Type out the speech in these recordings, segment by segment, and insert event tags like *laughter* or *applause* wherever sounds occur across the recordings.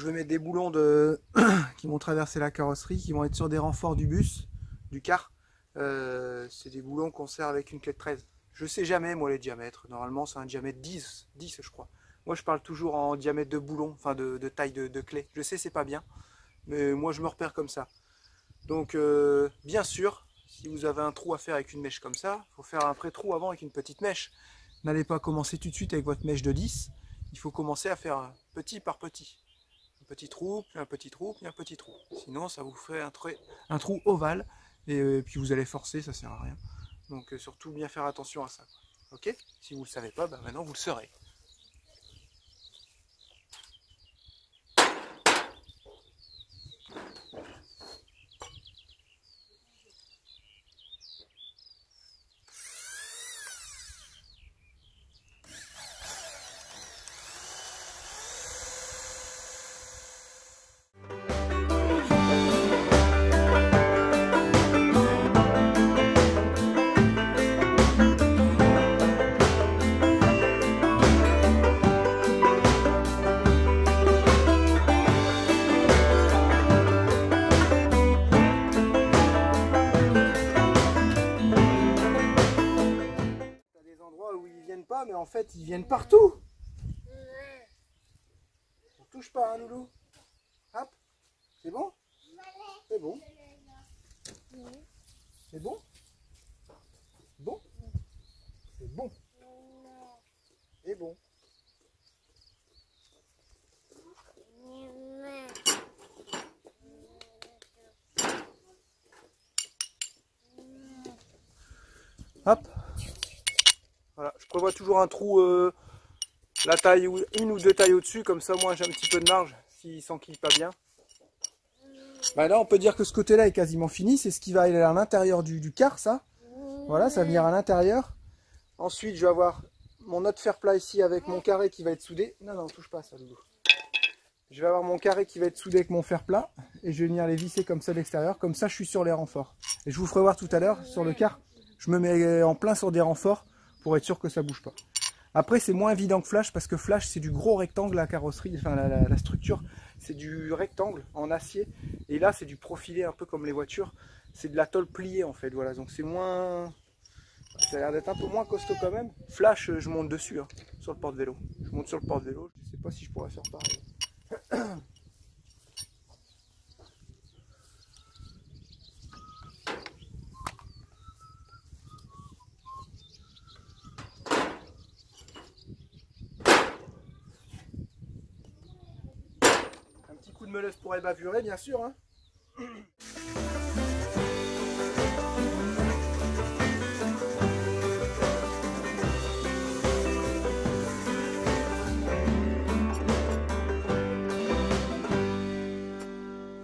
je vais mettre des boulons de... *clears throat* qui vont traverser la carrosserie, qui vont être sur des renforts du bus, du car. Euh, c'est des boulons qu'on sert avec une clé de 13. Je sais jamais, moi, les diamètres. Normalement, c'est un diamètre 10, 10, je crois. Moi, je parle toujours en diamètre de boulon, enfin de, taille de, clé. Je sais, c'est pas bien, mais moi, je me repère comme ça. Donc, euh, bien sûr, si vous avez un trou à faire avec une mèche comme ça, il faut faire un pré-trou avant avec une petite mèche. N'allez pas commencer tout de suite avec votre mèche de 10. Il faut commencer à faire petit par petit. Petit trou, puis un petit trou, puis un petit trou. Sinon, ça vous fait un, trou ovale. Euh, et, puis vous allez forcer, ça sert à rien. Donc euh, surtout bien faire attention à ça. Ok? Si vous ne le savez pas, bah, maintenant vous le saurez. Ils viennent partout. On touche pas, hein, Loulou. Hop, c'est bon? C'est bon. C'est bon? Bon? C'est bon. C'est bon. Hop je prévois toujours un trou, euh, la taille, une ou deux tailles au-dessus, comme ça moi j'ai un petit peu de marge s'il s'enquille pas bien. Bah là on peut dire que ce côté-là est quasiment fini, c'est ce qui va aller à l'intérieur du, du, car ça. Voilà, ça va venir à l'intérieur. Ensuite je vais avoir mon autre fer plat ici avec mon carré qui va être soudé. Non, non, touche pas ça, Loulou. Je vais avoir mon carré qui va être soudé avec mon fer plat et je vais venir les visser comme ça de l'extérieur. Comme ça, je suis sur les renforts. Et je vous ferai voir tout à l'heure sur le car. Je me mets en plein sur des renforts pour être sûr que ça bouge pas. Après, c'est moins évident que Flash parce que Flash, c'est du gros rectangle, la carrosserie, enfin la, structure, c'est du rectangle en acier. Et là, c'est du profilé, un peu comme les voitures. C'est de la tôle pliée en fait, voilà. Donc c'est moins. Ça a l'air d'être un peu moins costaud quand même. Flash, je monte dessus, hein, sur le porte-vélo. Je monte sur le porte-vélo, je sais pas si je pourrais faire pareil. *clears throat* de meuleuse pour ébavurer, bien sûr. Hein.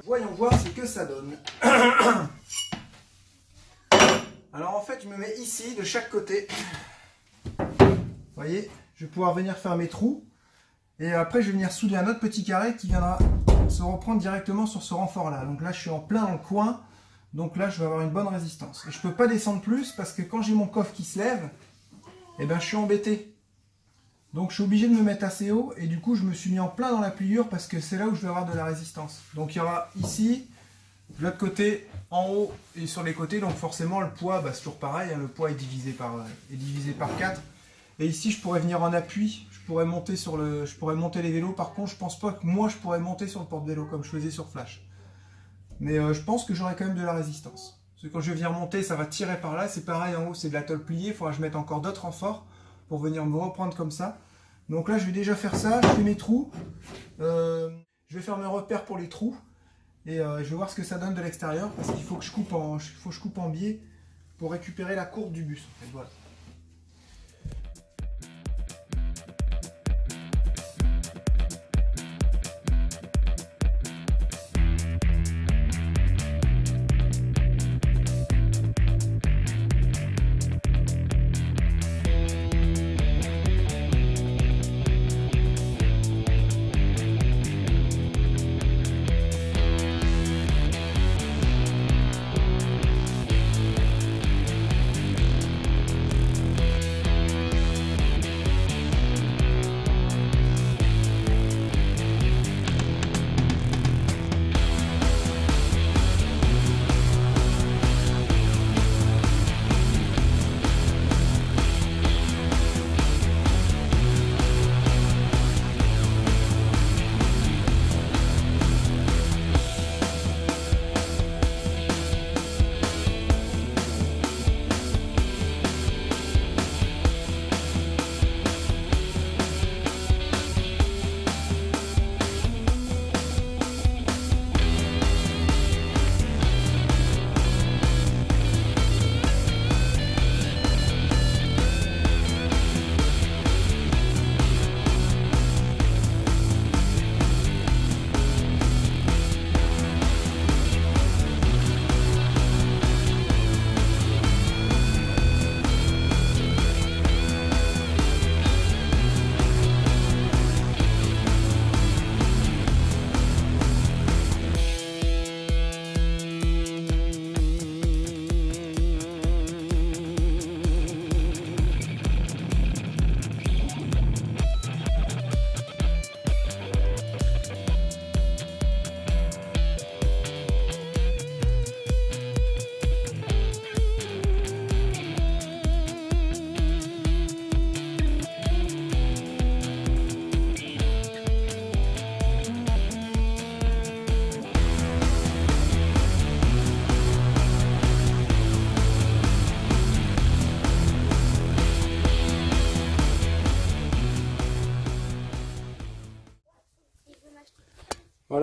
Voyons voir ce que ça donne. *coughs* Alors en fait, je me mets ici, de chaque côté. Vous voyez, je vais pouvoir venir faire mes trous. Et après, je vais venir souder un autre petit carré qui viendra se reprendre directement sur ce renfort là. Donc là je suis en plein en coin, donc là je vais avoir une bonne résistance. Et je peux pas descendre plus parce que quand j'ai mon coffre qui se lève, eh ben je suis embêté. Donc je suis obligé de me mettre assez haut et du coup je me suis mis en plein dans la pliure parce que c'est là où je vais avoir de la résistance. Donc il y aura ici, de l'autre côté, en haut et sur les côtés, donc forcément le poids, bah, c'est toujours pareil, hein. le poids est divisé par, euh, est divisé par 4. Et ici je pourrais venir en appui, pourrais monter sur le, je pourrais monter les vélos. Par contre, je pense pas que moi je pourrais monter sur le porte-vélo comme je faisais sur Flash. Mais euh, je pense que j'aurai quand même de la résistance. Parce que quand je viens monter, ça va tirer par là. C'est pareil en haut, c'est de la tôle pliée. Il faudra que je mette encore d'autres renforts pour venir me reprendre comme ça. Donc là, je vais déjà faire ça. Je fais mes trous. Euh, je vais faire mes repères pour les trous. Et euh, je vais voir ce que ça donne de l'extérieur. Parce qu'il faut que je coupe en, que je coupe en biais pour récupérer la courbe du bus.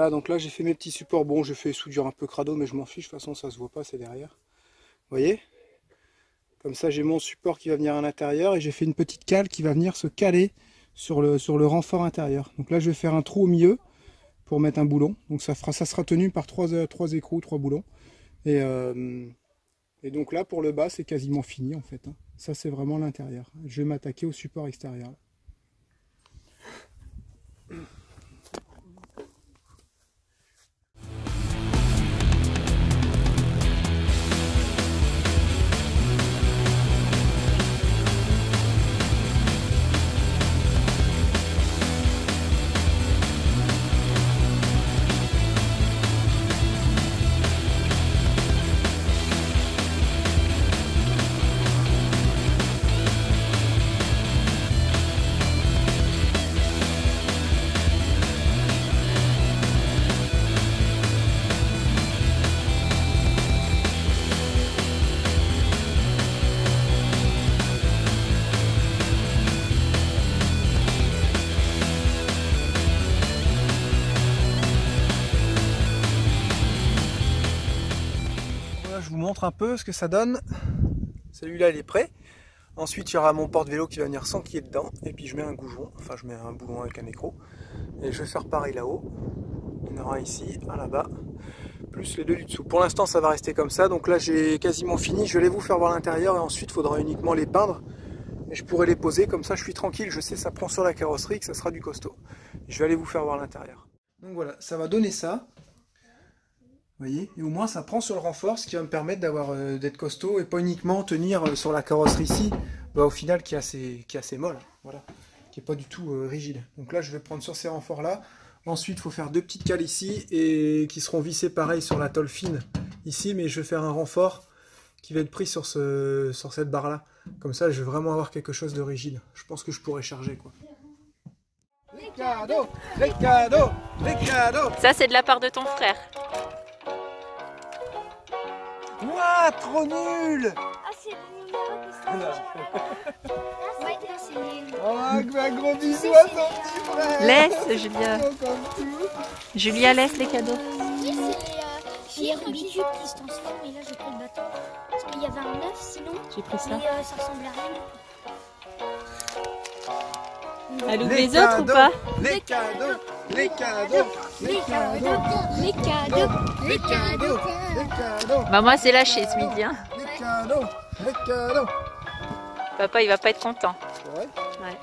Donc là j'ai fait mes petits supports. Bon, j'ai fait soudure un peu crado, mais je m'en fiche. De toute façon, ça se voit pas, c'est derrière. Voyez? Comme ça, j'ai mon support qui va venir à l'intérieur et j'ai fait une petite cale qui va venir se caler sur le, sur le renfort intérieur. Donc là, je vais faire un trou au milieu pour mettre un boulon. Donc ça, fera, ça sera tenu par trois, euh, trois écrous, trois boulons. Et, euh, et donc là, pour le bas, c'est quasiment fini en fait. Hein. Ça, c'est vraiment l'intérieur. Je vais m'attaquer au support extérieur. Un peu ce que ça donne. Celui-là, il est prêt. Ensuite, il y aura mon porte-vélo qui va venir s'enquiller dedans. Et puis, je mets un goujon. Enfin, je mets un boulon avec un écrou. Et je vais faire pareil là-haut. Il y en aura ici, un là-bas. Plus les deux du dessous. Pour l'instant, ça va rester comme ça. Donc là, j'ai quasiment fini. Je vais vous faire voir l'intérieur. Et ensuite, il faudra uniquement les peindre. Et je pourrai les poser. Comme ça, je suis tranquille. Je sais, ça prend sur la carrosserie, que ça sera du costaud. Je vais aller vous faire voir l'intérieur. Donc voilà, ça va donner ça voyez Et au moins ça prend sur le renfort, ce qui va me permettre d'avoir euh, d'être costaud et pas uniquement tenir euh, sur la carrosserie ici, bah, au final qui est assez, qui est assez molle, voilà, qui est pas du tout euh, rigide. Donc là je vais prendre sur ces renforts là. Ensuite il faut faire deux petites cales ici et qui seront vissées pareil sur la tôle fine ici, mais je vais faire un renfort qui va être pris sur, ce, sur cette barre là. Comme ça je vais vraiment avoir quelque chose de rigide. Je pense que je pourrais charger quoi. Les cadeaux, les cadeaux, les cadeaux. Ça c'est de la part de ton frère. Ouah, trop nul Ah, c'est numéro qui Oh, un gros bisou à son petit frère Laisse, Julia. Julia, laisse les cadeaux. Oui, c'est les euh, qui se transforme et là j'ai pris le bâton. Parce qu'il y avait un œuf sinon. J'ai pris ça. Et euh, ça ressemble à rien. Elle ouvre les, autres ou pas Les cadeaux Les cadeaux Les cadeaux Les cadeaux Les cadeaux Les cadeaux Bah moi c'est lâché ce midi. Hein. Les cadeaux Les cadeaux Papa il va pas être content. Ouais. Ouais.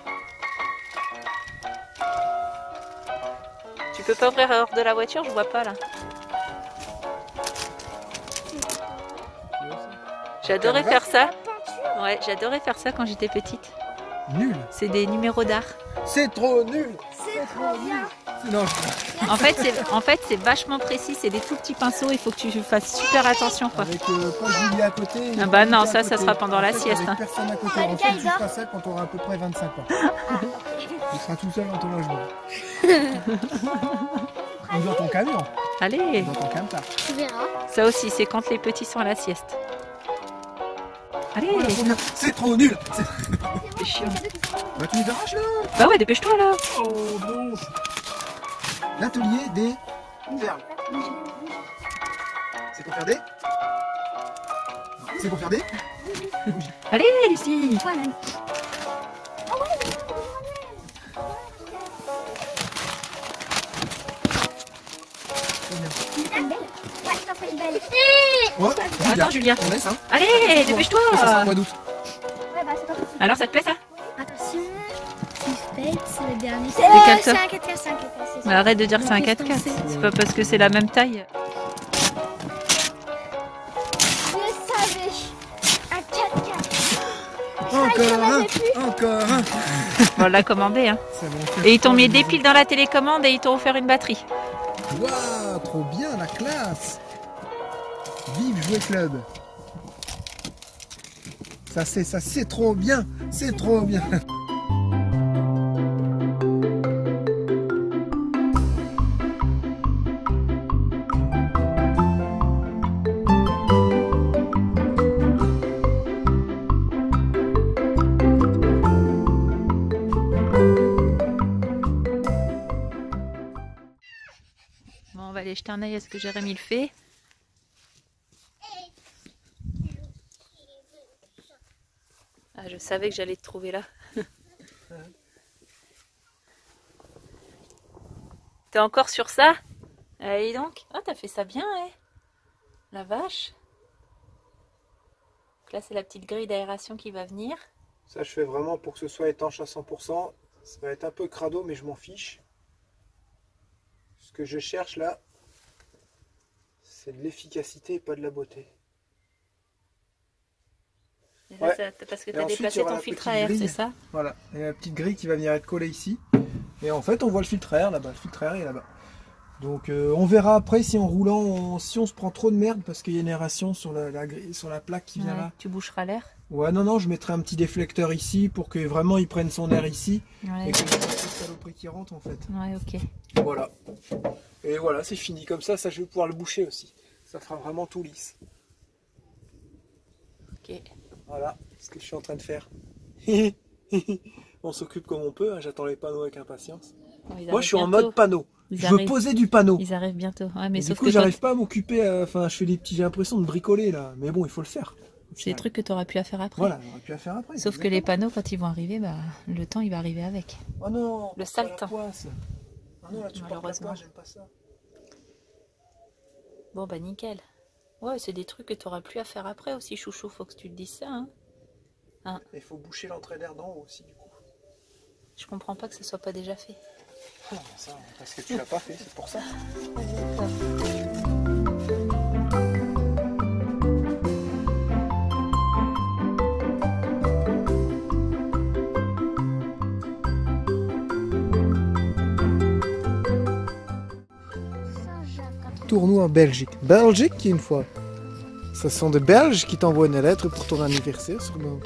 Tu peux pas ouvrir hors de la voiture, je vois pas là. J'adorais faire ça. Ouais, j'adorais faire ça quand j'étais petite. Nul C'est des numéros d'art. C'est trop nul C'est trop bien Non, En fait, c'est en fait, c'est vachement précis, c'est des tout petits pinceaux, il faut que tu fasses super attention quoi. Avec euh, pas Julie à côté. Ah bah non, ça, ça sera pendant la En fait, sieste, Avec hein. personne à côté. En fait, tu feras ça quand tu auras à peu près 25 ans. tu seras tout seul dans ton logement. *laughs* Ou dans ton camion. Allez, Dans ton camtar. Tu verras. ça aussi, c'est quand les petits sont à la sieste. Allez, Oh, la C'est trop nul C'est- chiant. Bah tu les arraches là Bah ouais, dépêche-toi là. Oh non L'atelier des perles. C'est pour faire des C'est pour faire des Allez, Lucie. Voilà. Ouais, Attends, Julia. On laisse hein Allez, dépêche-toi. Et ça sera au mois d'août. Ouais, bah c'est pas possible. Alors, ça te plaît ça? Dernier. C'est un 4 4 5 4 4 Mais arrête de dire que c'est un Donc, 4x4. qu'est-ce qu'on C'est pas parce que c'est la même taille. Je savais. Un 4 4 Encore un Encore *laughs* un On l'a commandé. Hein. Et ils t'ont mis de des piles dans la télécommande et ils t'ont offert une batterie. Waouh, trop bien la classe Vive Jouer Club Ça c'est ça c'est trop bien, c'est trop bien. *laughs* jeter un œil à ce que Jérémy le fait. Ah, je savais que j'allais te trouver là. *laughs* T'es encore sur ça? Allez donc. Ah, t'as fait ça bien, hein La vache. Là, c'est la petite grille d'aération qui va venir. Ça, je fais vraiment pour que ce soit étanche à 100%. Ça va être un peu crado, mais je m'en fiche. Ce que je cherche là, c'est de l'efficacité et pas de la beauté. Et ça, Ouais. ça- parce que t'as ensuite, déplacé ton filtre à air, c'est ça? Voilà, et la petite grille qui va venir être collée ici. Et en fait, on voit le filtre à air là-bas. Le filtre à air est là-bas. Donc, euh, on verra après si en roulant, on- si on se prend trop de merde parce qu'il y a une aération sur la, sur la plaque qui vient Ouais, là. Tu boucheras l'air? Ouais, non, non, je mettrai un petit déflecteur ici pour que vraiment il prenne son air ici Ouais. et que il y ait pas de saloperie qui rentre en fait. ouais, ok. Voilà. Et voilà, c'est fini. Comme ça, ça, je vais pouvoir le boucher aussi. Ça fera vraiment tout lisse. Ok. Voilà ce que je suis en train de faire. *laughs* on s'occupe comme on peut. hein, J'attends les panneaux avec impatience. Moi, je suis en mode panneau. Ils je veux poser du panneau. Ils arrivent bientôt. Ouais, mais sauf du coup, toi, j'arrive pas à m'occuper. euh, Enfin, je fais des petits. J'ai l'impression de bricoler là. Mais bon, il faut le faire. C'est des trucs que tu auras pu à faire après. Voilà, j'aurais pu la faire après. Sauf que les panneaux, quand ils vont arriver, bah, le temps, il va arriver avec. Oh non, Le sale temps. poisse? Ah non, là, tu portes la Malheureusement. poisse, j'aime pas ça. Bon, bah nickel. Ouais, c'est des trucs que tu auras plus à faire après aussi, chouchou. Faut que tu te dises ça. Hein. Il faut boucher l'entrée d'air d'en haut aussi, du coup. Je comprends pas que ce soit pas déjà fait. Ah, ça, parce que tu l'as pas fait, c'est pour ça. Tournoi en Belgique. Belgique, une fois. Ce sont des Belges qui t'envoient une lettre pour ton anniversaire, sûrement.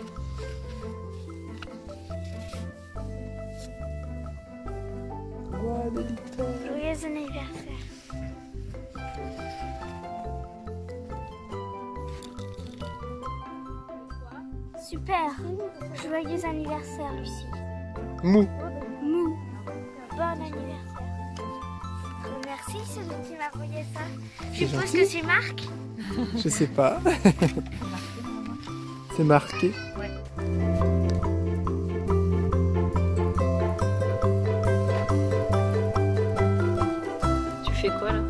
Sais pas. c'est marqué. Tu fais quoi là?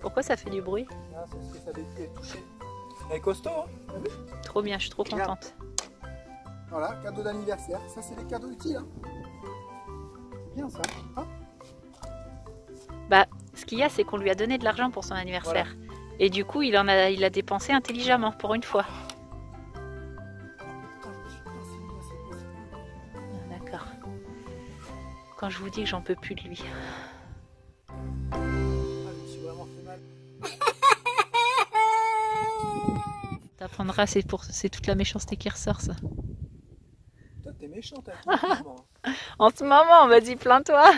Pourquoi ça fait du bruit? Ah, c'est parce que ça défie est touché. Elle est costaud, hein vu Trop bien, je suis trop Regarde. contente. Voilà, cadeau d'anniversaire. Ça, c'est des cadeaux utiles. Hein. C'est bien ça. Hein? Bah, ce qu'il y a, c'est qu'on lui a donné de l'argent pour son anniversaire. Et du coup, il en a, il a dépensé intelligemment pour une fois. Ah, D'accord. Quand je vous dis que j'en peux plus de lui. Ah, je me suis *laughs* vraiment fait mal. T'apprendras, c'est pour, c'est toute la méchanceté qui ressort ça. Toi, t'es méchante moi. vraiment, hein. *laughs* En ce moment, vas-y, plains-toi.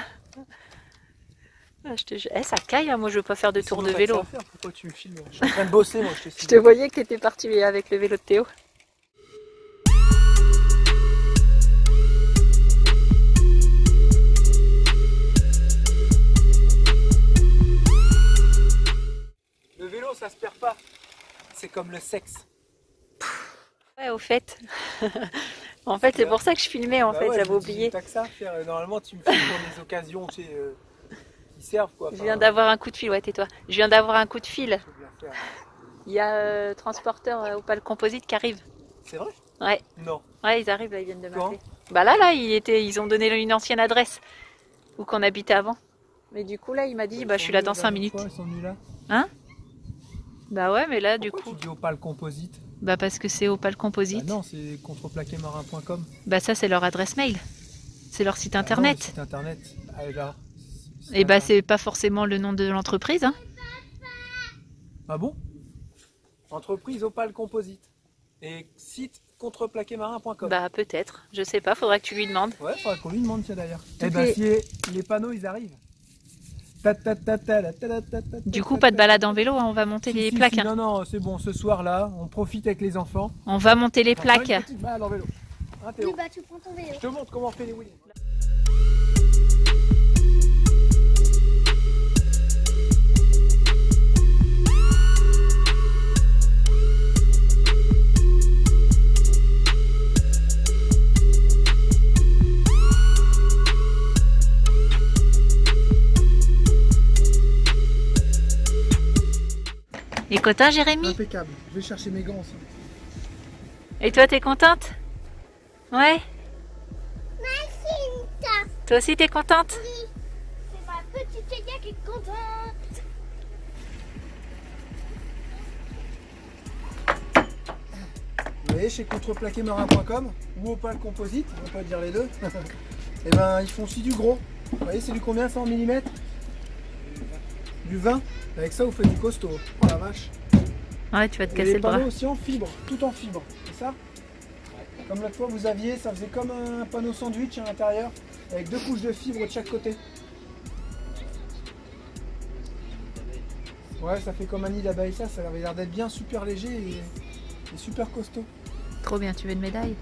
Ah, je te jure. Eh, ça caille, hein, moi je veux pas faire de tour de vélo. faire, Pourquoi tu me filmes Je suis en train de bosser, moi, je te Je te voyais que t'étais parti avec le vélo de Théo. Le vélo, ça se perd pas. C'est comme le sexe. Ouais, au fait. *laughs* en fait, c'est pour ça que je filmais, en Bah fait, ouais, j'avais oublié. T'as que ça à faire. Normalement, tu me filmes pour des occasions tu sais, euh, qui servent, quoi. Je viens d'avoir un coup de fil, ouais, tais-toi. Je viens d'avoir un coup de fil. Il y a euh, transporteur euh, Opal Composite qui arrive. C'est vrai? Ouais. Non. Ouais, ils arrivent, là, ils viennent de m'appeler. Bah là, là, ils, étaient, ils ont donné une ancienne adresse où qu'on habitait avant. Mais du coup, là, il m'a dit, bah, je suis là dans 5 minutes. Ils sont venus là? Bah ouais, mais là, du coup, tu dis Opal Composite? Bah parce que c'est Opal Bah Composite. non, c'est contreplaquémarin.com. Bah ça, c'est leur adresse mail. C'est leur site Ah non, internet. le site internet. Ah, là, Et bah c'est pas forcément le nom de l'entreprise. Hein. Ah bon? Entreprise Opal Composite. Et site contreplaquémarin.com. Bah peut-être. Je sais pas, faudrait que tu lui demandes. Ouais, faudrait qu'on lui demande tiens d'ailleurs. Eh ben les- si les, panneaux ils arrivent. Du coup, pas de balade en vélo, hein, on va monter Si, les si, plaques. si, hein. Non, non, c'est bon, ce soir-là, on profite avec les enfants. On va monter les On plaques. Une petite balade en vélo. Hein, Oui, bah tu prends ton vélo. Je te montre comment on fait les wheelies. Content, Jérémy Impeccable. Je vais chercher mes gants aussi. Et toi, t'es contente Ouais Toi aussi, t'es contente C'est ma petite Elia qui est contente. Vous voyez, chez contreplaquémarin.com ou Opal Composite, on va pas dire les deux, *laughs* et ben ils font aussi du gros. Vous voyez, c'est du combien 100 mm Du 20 Avec ça, vous faites du costaud. Oh la vache. Ouais, tu vas te Et casser les le bras. aussi en fibre, tout en fibre, c'est ça? Comme l'autre fois vous aviez, ça faisait comme un panneau sandwich à l'intérieur, avec deux couches de fibre de chaque côté. Ouais, ça fait comme un nid d'abeille, ça, ça avait l'air d'être bien super léger et, et super costaud. Trop bien, tu veux une médaille?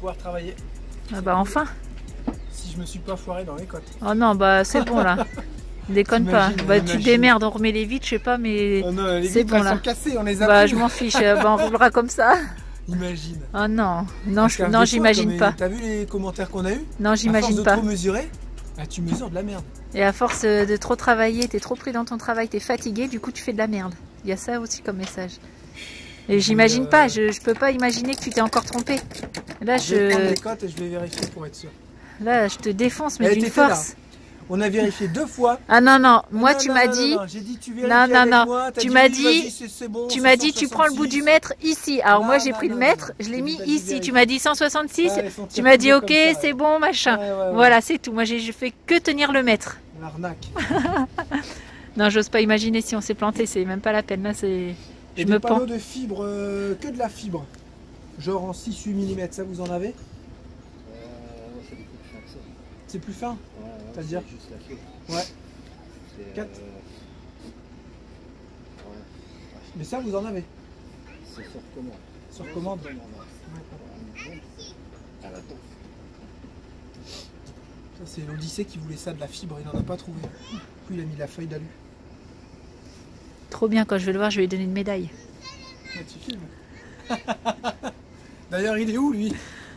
Pouvoir travailler, Ah bah enfin si je me suis pas foiré dans les côtes. Oh non, bah c'est bon là. *laughs* Déconne pas. Bah tu te démerdes, on remet les vitres, je sais pas, mais... Oh c'est bon, elles là. sont cassées, on les a Bah je m'en fiche, bah, on *laughs* roulera comme ça. Imagine. Oh non, non, je- non j'imagine pas. T'as vu les commentaires qu'on a eu Non, j'imagine de pas. trop mesurer, bah, tu mesures de la merde. Et à force euh, de trop travailler, t'es trop pris dans ton travail, t'es fatigué, du coup tu fais de la merde. Il y a ça aussi comme message. Et j'imagine pas, je, je peux pas imaginer que tu t'es encore trompé. Là Je vais prendre je, les cotes et je vais vérifier pour être sûr. là, je te défonce, mais d'une fait, là. force. On a vérifié deux fois. Ah non, non, moi Non, tu m'as dit, non, non, J'ai dit tu vérifies Non, non, avec non. moi, t'as Tu m'as dit- bon, tu m'as dit tu prends le bout 166. du mètre ici. Alors moi j'ai pris le mètre, je l'ai mis ici. Tu m'as dit 166, Ah, tu m'as dit ok, c'est ouais. bon, machin. Ouais, ouais, ouais. Voilà, c'est tout. Moi j'ai je fais que tenir le mètre. L'arnaque. *laughs* Non, j'ose pas imaginer si on s'est planté, c'est même pas la peine. Là, c'est. Je Et me des pends. panneaux de fibre, euh, que de la fibre. Genre en 6-8 mm, ça vous en avez c'est plus fin Ouais, ouais, C'est-à-dire. Ouais. Ouais, Mais ça vous en avez c'est sur commande. Sur commande. Ça c'est l'Odyssée qui voulait ça de la fibre, il n'en a pas trouvé. Du coup il a mis la feuille d'alu. Trop bien, quand je vais le voir, je vais lui donner une médaille. Ah. *laughs* D'ailleurs il est où lui?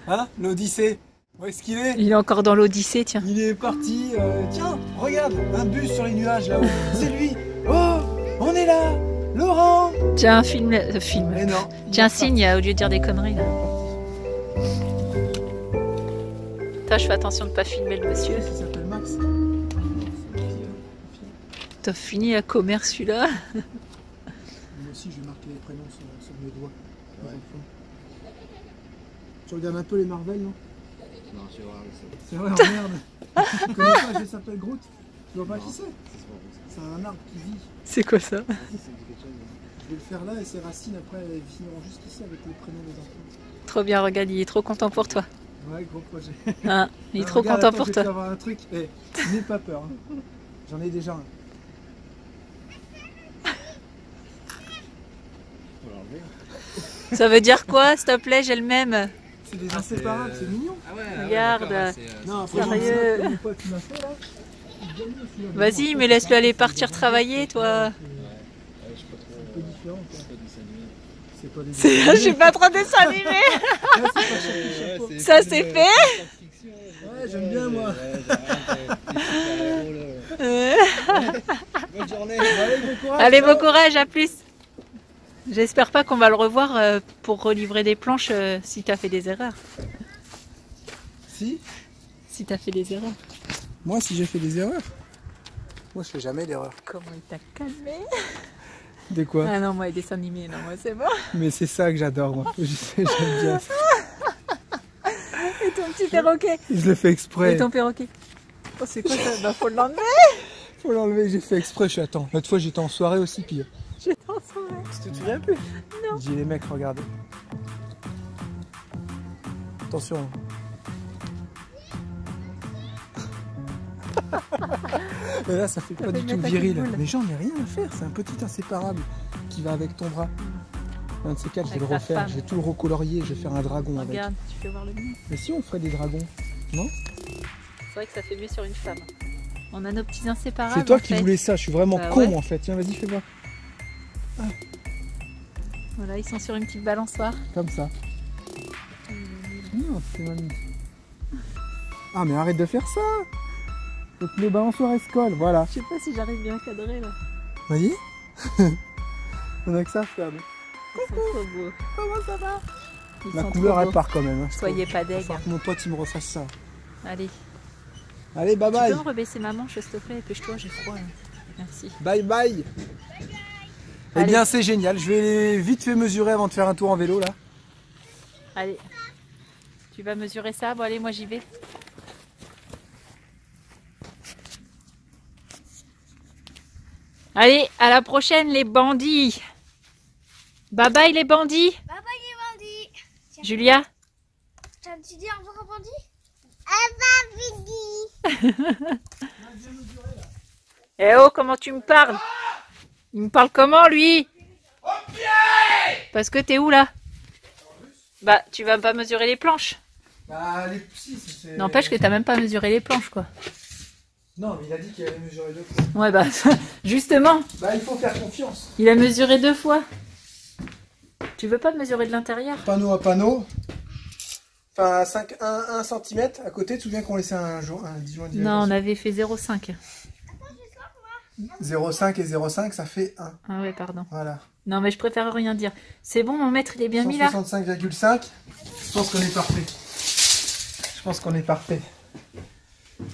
Hein? L'Odyssée? Où est-ce qu'il est? Il est encore dans l'Odyssée, tiens. Il est parti. euh, tiens, regarde, un bus sur les nuages là-haut. *laughs* C'est lui. Oh, on est là. Laurent. Tiens, filme. euh, filme. Mais non. Tiens, signe au lieu de dire des conneries. Là. Toi, je fais attention de pas filmer le monsieur. T'as fini à commerce celui-là. Moi aussi, je vais marquer les prénoms sur, sur mes doigts. Ouais. Tu regardes un peu les Marvel, non? Non, je vais voir le C'est vrai, oh merde. tu connais pas, je s'appelle Groot. Tu vois pas qui c'est? C'est un arbre qui vit. C'est quoi ça? Je vais le faire là et ses racines après elles finiront juste ici avec les prénoms des enfants. Trop bien, regarde, il est trop content pour toi. Ouais, gros projet. Hein, il est Ah, trop regarde, content attends, pour je vais toi. te faire voir un truc. Eh, n'aie pas peur. hein. J'en ai déjà un. Faut l'enlever. Ça veut dire quoi, s'il te plaît, j'ai le même C'est des Ah, inséparables, c'est, c'est mignon. Ah ouais, Regarde. ouais, c'est, euh, Non, c'est- Sérieux c'est. Vas-y, mais laisse-le c'est aller partir c'est travailler, toi. Ouais, je sais pas trop. C'est dessin animé. C'est C'est- c'est c'est Ça, c'est fait Ouais, j'aime bien, moi. Bonne journée. Allez, bon courage. Allez, bon courage, à plus. J'espère pas qu'on va le revoir euh, pour relivrer des planches euh, si t'as fait des erreurs. Si Si t'as fait des erreurs. Moi, si j'ai fait des erreurs. Moi, je fais jamais d'erreurs. Comment il t'a calmé De quoi? Ah non, moi, les dessins animés, non, moi, c'est bon. Mais c'est ça que j'adore, moi. *laughs* J'aime bien. Et ton petit perroquet Je le fais exprès. Et ton perroquet Oh, c'est quoi ça? Bah, faut l'enlever. Faut l'enlever, j'ai fait exprès. Je suis attends. L'autre fois, j'étais en soirée aussi, pire. Transformé. Tu te souviens plus Non. J'ai les mecs, regardez. Attention. *laughs* Mais là, ça fait pas fait du tout viril. Mais j'en ai rien à faire. C'est un petit inséparable qui va avec ton bras. Un de ces quatre, je vais le refaire. femme. Je vais tout le recolorier. Je vais faire un dragon avec. Regarde, tu fais voir le mien. Mais si on ferait des dragons, non? C'est vrai que ça fait mieux sur une femme. On a nos petits inséparables. C'est toi qui fait. voulais ça. Je suis vraiment Bah con ouais. en fait. Tiens, vas-y, fais voir. Voilà, ils sont sur une petite balançoire. Comme ça. Non, c'est. Ah mais arrête de faire ça Le pneu balançoire elle se colle, voilà. Je sais pas si j'arrive bien à cadrer là. Vous *laughs* voyez On a que ça à faire. trop beaux. Comment ça va? Ils La couleur elle part quand même. hein, Soyez trouve. pas deg. que mon pote il me refasse ça. Allez. Allez bye Tu bye peux me rebaisser ma manche s'il te plaît Dépêche-toi, j'ai froid. Merci. Bye bye Eh bien c'est génial, je vais vite fait mesurer avant de faire un tour en vélo là. Allez. Tu vas mesurer ça Bon allez, moi j'y vais. Allez, à la prochaine les bandits. Bye bye les bandits. Bye bye les bandits. Julia tu dis au revoir aux bandits Ah bah bandits. *laughs* Eh oh, comment tu me parles? Il me parle comment lui Parce que t'es où là Bah, tu vas pas mesurer les planches. Bah les si, c'est... N'empêche que t'as même pas mesuré les planches quoi. Non mais il a dit qu'il allait mesurer deux fois. Ouais bah, *laughs* justement, Bah il faut faire confiance. il a mesuré deux fois. Tu veux pas me mesurer de l'intérieur Panneau à panneau. Enfin 5, 1, 1 cm à côté, tu te souviens qu'on laissait un joint, un disjoint Non, on avait fait 0,5. 0,5 et 0,5 ça fait 1. Ah ouais, pardon. Voilà. Non mais je préfère rien dire. C'est bon, mon maître, il est bien mis là 165,5. Je pense qu'on est parfait. Je pense qu'on est parfait.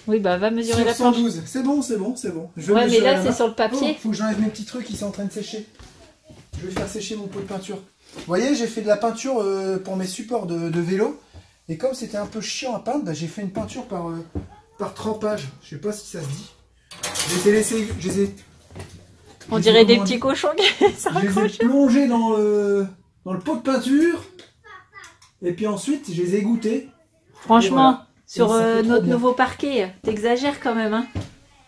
Oui, bah va mesurer la planche. 112. C'est bon, c'est bon, c'est bon. Je vais Ouais, mais là c'est sur le papier. Oh, faut que j'enlève mes petits trucs qui sont en train de sécher. Je vais faire sécher mon pot de peinture. Vous voyez, j'ai fait de la peinture euh, pour mes supports de, de vélo. Et comme c'était un peu chiant à peindre, bah, j'ai fait une peinture par, euh, par trempage. Je sais pas si ça se dit. Je les ai laissés. Je les ai, On dirait des petits cochons qui sont Je les ai *laughs* plongés dans le, dans le pot de peinture. Et puis ensuite, je les ai goûtés. Franchement, voilà. sur euh, notre nouveau parquet, t'exagères quand même, hein.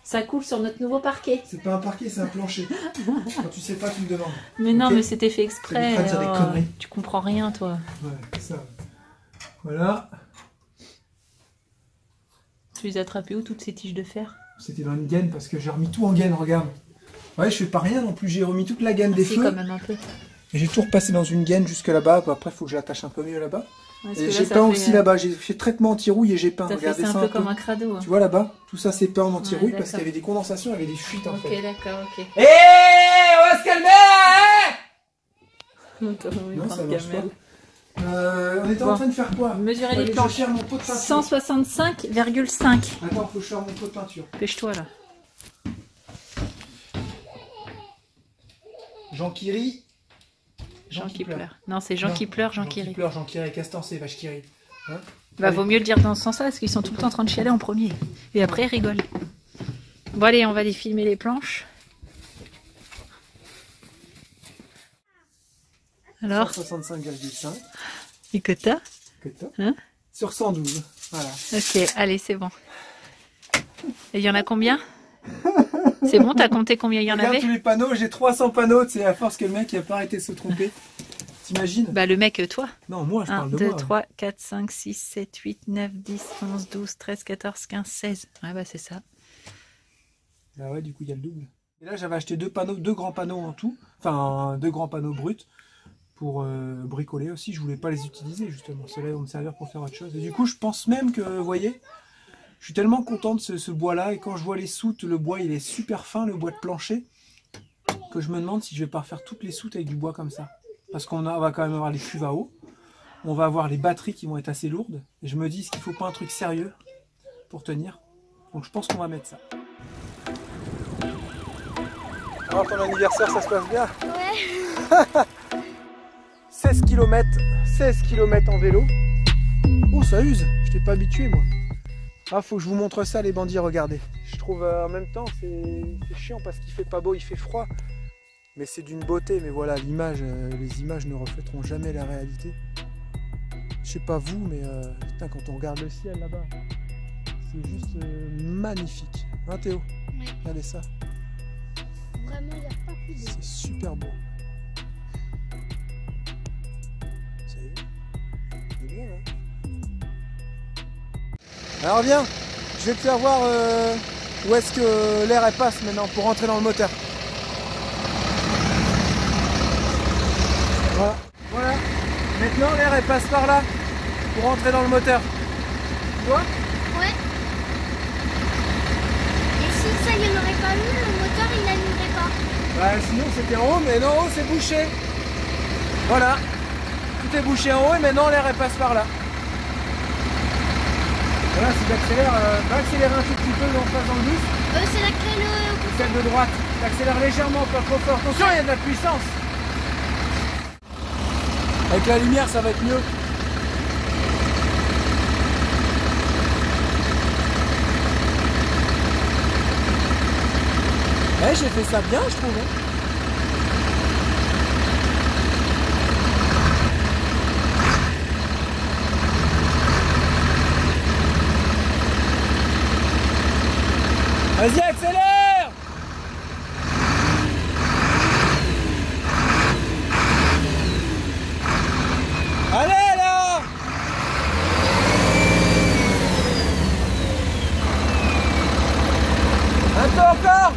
Ça coule sur notre nouveau parquet. C'est pas un parquet, c'est un plancher. *laughs* Quand tu sais pas, tu me demandes. Mais non, mais c'était fait exprès. Des oh, conneries. tu comprends rien, toi. Ouais, ça. Voilà. Tu les as attrapées où, toutes ces tiges de fer? C'était dans une gaine parce que j'ai remis tout en gaine, regarde. Ouais, je fais pas rien non plus, j'ai remis toute la gaine des Si, feux. quand même un peu. Et j'ai tout repassé dans une gaine jusque là-bas. Après, faut que je l'attache un peu mieux là-bas. Et j'ai peint aussi euh, là-bas. J'ai fait traitement anti-rouille et j'ai peint. Fait Regardez c'est ça un peu comme un crado. hein. Tu vois là-bas Tout ça c'est peint en anti-rouille Ouais, parce qu'il y avait des condensations, il y avait des fuites en fait. Ok, d'accord, ok. Eh *laughs* On va se calmer hein? Non, ça marche gamelle. Euh, on était en train de faire quoi Mesurer les planches. cherche mon pot de peinture. 165,5. Attends, faut que je cherche mon pot de peinture. Pêche-toi là. Jean qui rit. Jean qui pleure. Non, c'est Jean Non, qui pleure, Jean qui rit. pleure, Jean qui rit. Castancé, vache qui rit. Bah, vaut mieux le dire dans ce sens-là, parce qu'ils sont tout le temps en train de chialer en premier. Et après, ils rigolent. Bon, allez, on va aller filmer les planches. Alors, 165,5. et que t'as Que t'as Hein Sur 112. Voilà. Ok, allez, c'est bon. Et il y en a combien? C'est bon, t'as compté combien il y en Regarde avait? tous les panneaux, j'ai 300 panneaux, c'est à force que le mec il a pas arrêté de se tromper. T'imagines? Bah, le mec, toi. Non, moi je 1, parle de 2, moi. 3, 4, 5, 6, 7, 8, 9, 10, 11, 12, 13, 14, 15, 16. Ouais, bah, c'est ça. Ah ouais, du coup il y a le double. Et là j'avais acheté deux panneaux, deux grands panneaux en tout, enfin deux grands panneaux bruts pour euh, bricoler aussi. Je voulais pas les utiliser justement, ceux-là vont me servir pour faire autre chose. Et du coup je pense même que, vous voyez, je suis tellement content de ce, ce bois-là et quand je vois les soutes, le bois il est super fin, le bois de plancher, que je me demande si je vais pas refaire toutes les soutes avec du bois comme ça. Parce qu'on va quand même avoir les cuves à eau, on va avoir les batteries qui vont être assez lourdes. Et je me dis, est-ce qu'il faut pas un truc sérieux pour tenir? Donc je pense qu'on va mettre ça. Alors ton anniversaire, ça se passe bien? Ouais. *laughs* 16 km, 16 km en vélo. Oh, ça use, je t'ai pas habitué moi. Ah, faut que je vous montre ça les bandits, regardez. Je trouve euh, en même temps c'est c'est chiant parce qu'il fait pas beau, il fait froid. Mais c'est d'une beauté, mais voilà, l'image, euh, les images ne reflèteront jamais la réalité. Je sais pas vous, mais euh, putain, quand on regarde le ciel là-bas, c'est juste euh, magnifique. Hein Théo? Oui. Regardez ça, Vraiment, il n'y a pas plus de. c'est super beau. Bien, hein Alors viens, je vais te faire voir euh, où est-ce que l'air passe maintenant pour rentrer dans le moteur. Voilà, voilà. Maintenant l'air elle passe par là pour rentrer dans le moteur. Tu vois Ouais. ça, il n'y en aurait pas eu, le moteur, il n'allumerait pas. Bah, sinon c'était en haut, mais non, c'est bouché. Voilà. Tout est bouché en haut et maintenant l'air elle passe par là. Voilà, si j'accélère, euh, va accélérer un tout petit peu dans le bus. Euh, c'est laquelle euh, Celle de droite, t'accélères légèrement, pas trop fort. Attention, il y a de la puissance. Avec la lumière, ça va être mieux. Ouais, j'ai fait ça bien, je trouve. hein. Vas-y, accélère Allez là Un peu encore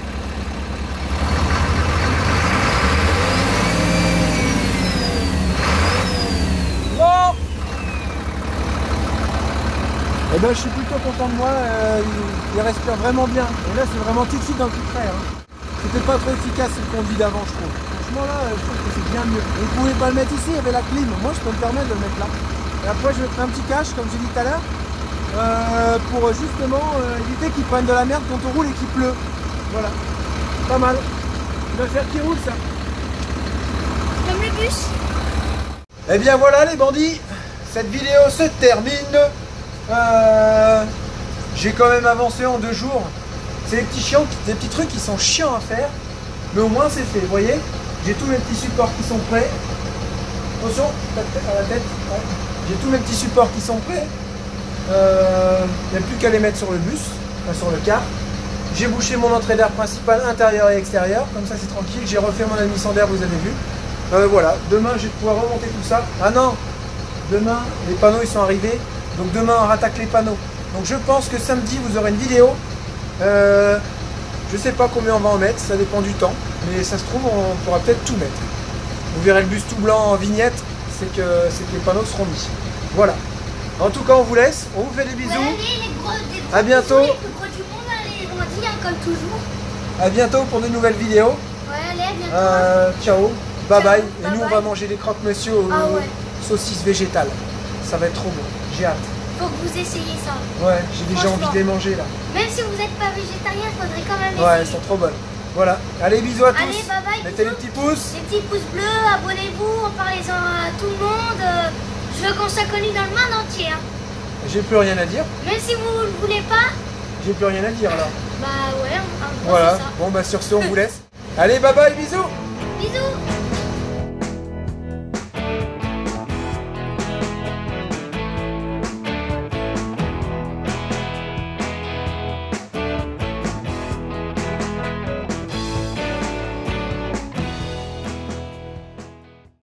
Bon Eh ben je suis plutôt content de moi, euh, il, il respire vraiment bien. Et là c'est vraiment tout de suite dans le tout frais. hein. C'était pas trop efficace le conduit d'avant je trouve. Franchement là je trouve que c'est bien mieux. Et vous pouvez pas le mettre ici, il y avait la clim. Moi je peux me permettre de le mettre là. Et après je mettrai un petit cache comme j'ai dit tout à l'heure. euh, pour justement euh, éviter qu'il prenne de la merde quand on roule et qu'il pleut. Voilà. Pas mal. Il va faire qui roule ça. Comme le bus. Eh bien voilà les bandits, cette vidéo se termine. Euh, J'ai quand même avancé en deux jours. C'est des petits, chiants, des petits trucs qui sont chiants à faire, mais au moins c'est fait. Vous voyez, j'ai tous mes petits supports qui sont prêts. Attention, à la tête. J'ai tous mes petits supports qui sont prêts. Euh, Il n'y a plus qu'à les mettre sur le bus, enfin sur le car. J'ai bouché mon entrée d'air principale intérieur et extérieur, comme ça c'est tranquille. J'ai refait mon admission d'air, vous avez vu. Euh, voilà, demain je vais pouvoir remonter tout ça. Ah non, demain les panneaux ils sont arrivés, donc demain on rattaque les panneaux. Donc je pense que samedi vous aurez une vidéo. Euh, je sais pas combien on va en mettre, ça dépend du temps, mais ça se trouve on pourra peut-être tout mettre. Vous verrez le bus tout blanc en vignette, c'est que, c'est que les panneaux seront mis. Voilà. En tout cas on vous laisse, on vous fait des bisous. Ouais, allez, les gros, À bientôt. bisous, Les plus gros du monde, allez, on dit, hein, comme toujours. À bientôt pour de nouvelles vidéos. Ouais, allez, à bientôt. Euh, ciao, bye Ciao, bye. Et bye nous on va manger des croque-monsieur aux Ah ouais. saucisses végétales. Ça va être trop bon, j'ai hâte. Faut que vous essayiez ça. Ouais, j'ai déjà envie de les manger là. Même si vous n'êtes pas végétarien, faudrait quand même Ouais, elles sont trop bonnes. Voilà, allez bisous à tous. Allez, bye bye, Mettez les bisous. petits pouces. Les petits pouces bleus, abonnez-vous, parlez-en à tout le monde. euh, Je veux qu'on soit connu dans le monde entier. hein. J'ai plus rien à dire. Même si vous ne le voulez pas, J'ai plus rien à dire là. bah ouais, en gros, Voilà. ça. Bon bah sur ce on vous laisse. Allez bye bye bisous